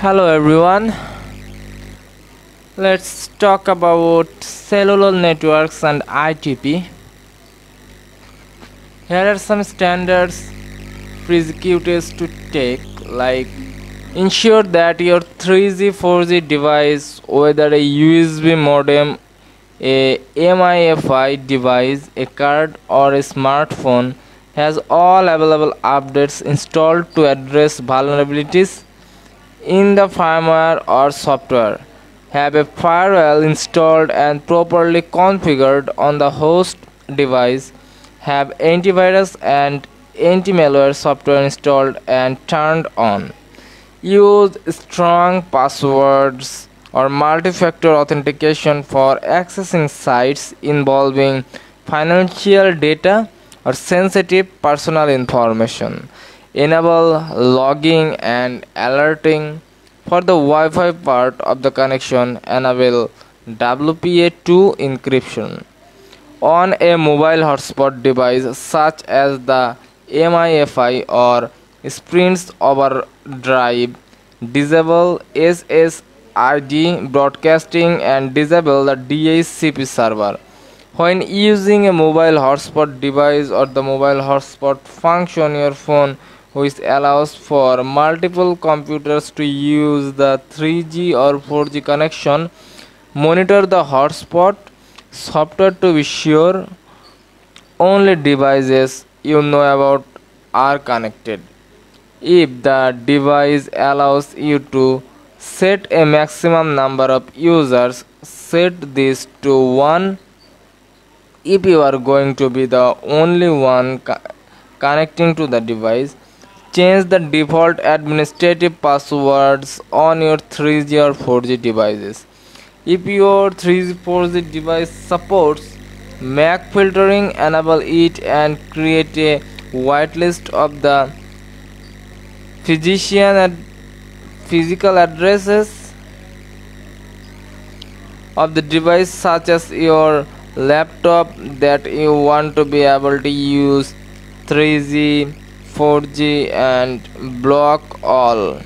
Hello everyone. Let's talk about cellular networks and I2P. Here are some standards prerequisites to take like ensure that your 3G 4G device whether a USB modem a MIFI device a card or a smartphone has all available updates installed to address vulnerabilities in the firmware or software. Have a firewall installed and properly configured on the host device. Have antivirus and anti-malware software installed and turned on. Use strong passwords or multi-factor authentication for accessing sites involving financial data or sensitive personal information. Enable logging and alerting for the Wi-Fi part of the connection. Enable WPA2 encryption on a mobile hotspot device such as the MIFI or Sprint's overdrive. Disable SSID broadcasting and disable the DHCP server when using a mobile hotspot device or the mobile hotspot function on your phone which allows for multiple computers to use the 3G or 4G connection monitor the hotspot software to be sure. Only devices you know about are connected. If the device allows you to set a maximum number of users set this to 1 if you are going to be the only one co connecting to the device change the default administrative passwords on your 3G or 4G devices. If your 3G 4G device supports MAC filtering enable it and create a whitelist of the physician and physical addresses of the device such as your laptop that you want to be able to use 3G 4G and block all.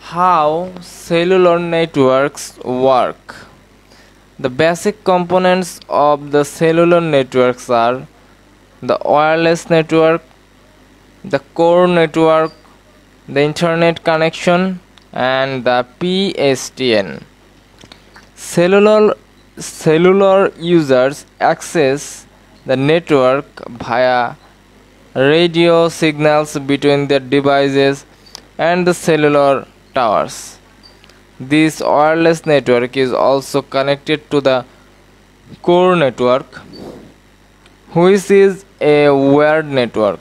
How cellular networks work? The basic components of the cellular networks are the wireless network the core network the internet connection and the PSTN Cellular, cellular users access the network via radio signals between their devices and the cellular towers. This wireless network is also connected to the core network, which is a wired network.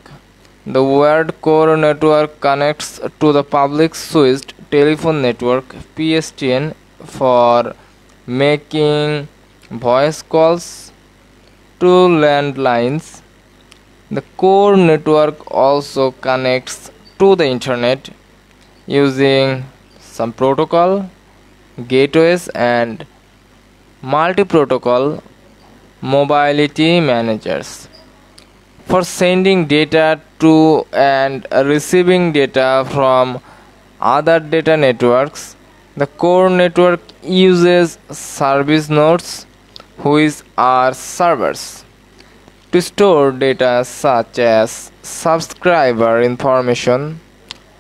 The wired core network connects to the public switched telephone network PSTN for making voice calls to landlines. The core network also connects to the internet using some protocol, gateways, and multi protocol mobility managers for sending data to and receiving data from other data networks the core network uses service nodes, which are servers, to store data such as subscriber information.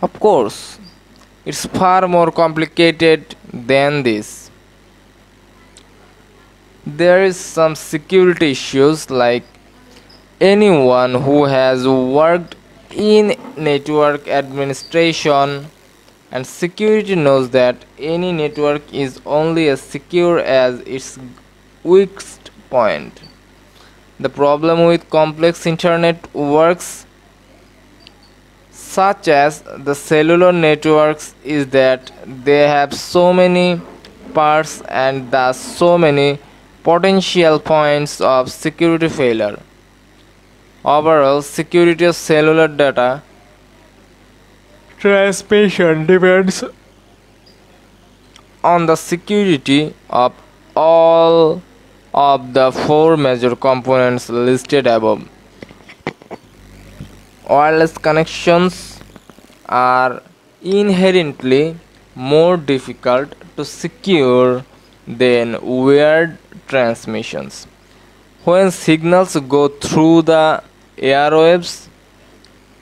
Of course, it's far more complicated than this. There is some security issues like anyone who has worked in network administration and security knows that any network is only as secure as its weakest point. The problem with complex internet works such as the cellular networks is that they have so many parts and thus so many potential points of security failure. Overall, security of cellular data transmission depends on the security of all of the four major components listed above. Wireless connections are inherently more difficult to secure than wired transmissions. When signals go through the airwaves,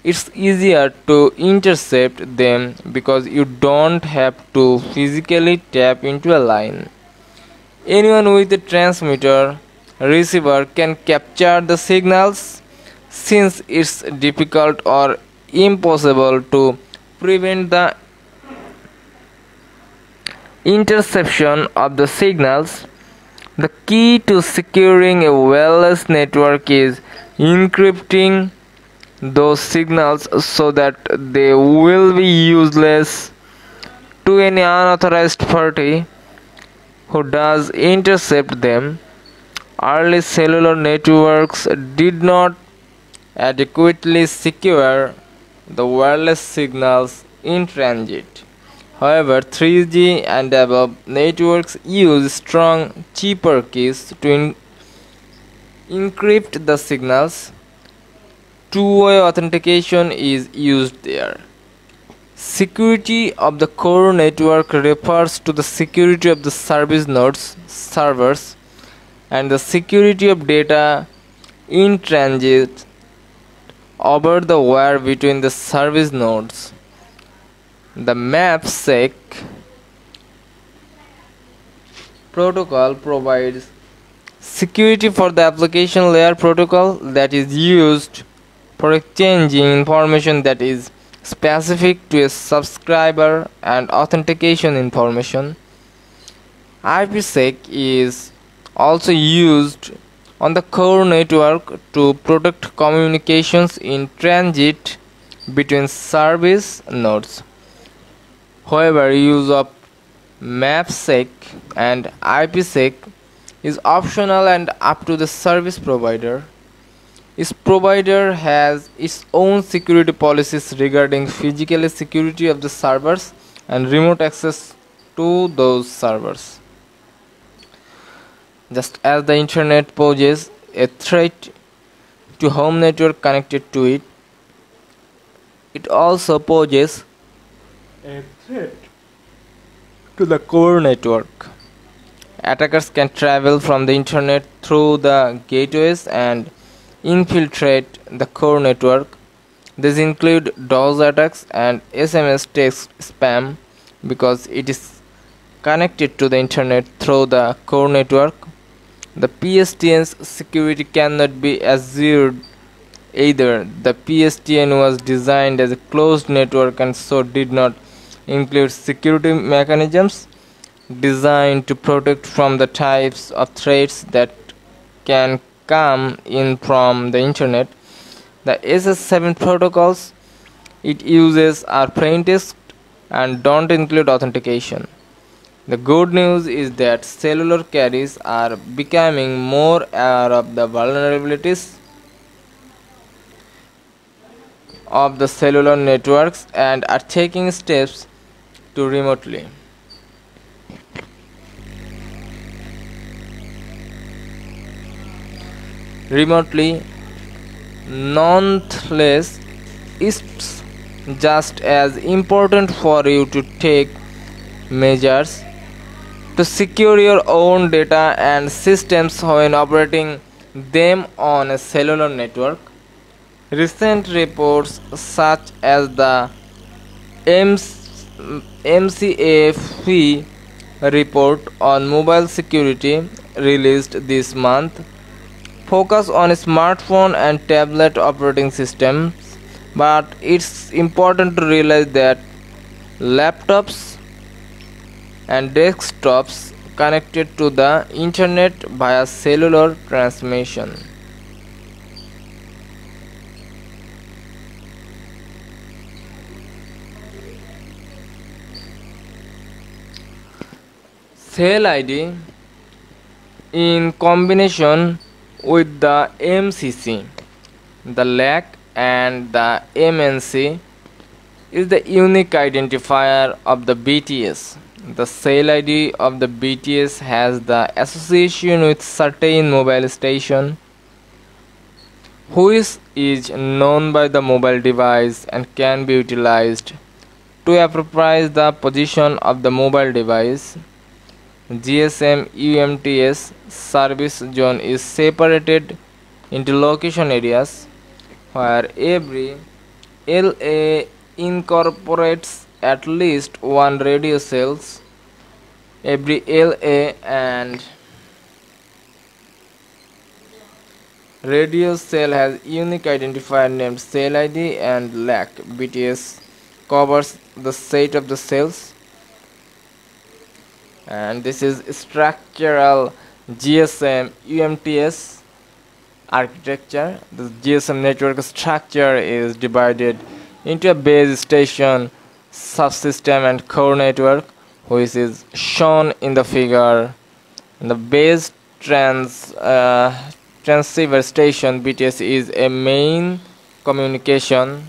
it's easier to intercept them because you don't have to physically tap into a line. Anyone with a transmitter receiver can capture the signals since it's difficult or impossible to prevent the interception of the signals. The key to securing a wireless network is encrypting those signals so that they will be useless to any unauthorized party who does intercept them. Early cellular networks did not adequately secure the wireless signals in transit. However, 3G and above networks use strong, cheaper keys to encrypt the signals. Two-way authentication is used there. Security of the core network refers to the security of the service nodes, servers, and the security of data in transit over the wire between the service nodes. The MAPSEC protocol provides security for the application layer protocol that is used for exchanging information that is specific to a subscriber and authentication information. IPsec is also used on the core network to protect communications in transit between service nodes. However, use of MAPSEC and IPsec is optional and up to the service provider. Each provider has its own security policies regarding physical security of the servers and remote access to those servers. Just as the internet poses a threat to home network connected to it, it also poses a threat to the core network. Attackers can travel from the internet through the gateways and infiltrate the core network. These include DOS attacks and SMS text spam because it is connected to the internet through the core network. The PSTN's security cannot be assured either. The PSTN was designed as a closed network and so did not include security mechanisms designed to protect from the types of threats that can come in from the internet. The SS7 protocols it uses are plain text and don't include authentication. The good news is that cellular carriers are becoming more aware of the vulnerabilities of the cellular networks and are taking steps to remotely remotely nonetheless it's just as important for you to take measures to secure your own data and systems when operating them on a cellular network. Recent reports such as the McAfee report on mobile security released this month focus on smartphone and tablet operating systems but it's important to realize that laptops and desktops connected to the internet via cellular transmission. Cell ID in combination with the MCC, the LAC and the MNC is the unique identifier of the BTS. The cell ID of the BTS has the association with certain mobile station which is known by the mobile device and can be utilized to appropriate the position of the mobile device. GSM UMTS service zone is separated into location areas where every LA incorporates at least one radio cells. Every LA and radio cell has unique identifier named cell ID and LAC BTS covers the set of the cells and this is structural GSM UMTS architecture. The GSM network structure is divided into a base station subsystem and core network which is shown in the figure. And the base trans uh, transceiver station BTS is a main communication